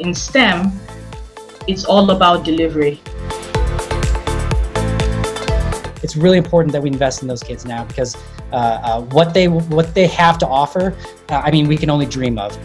in STEM, it's all about delivery. It's really important that we invest in those kids now because uh, uh, what they what they have to offer, uh, I mean, we can only dream of.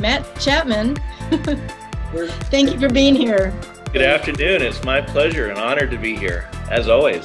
Matt Chapman, thank you for being here. Good afternoon. It's my pleasure and honor to be here, as always.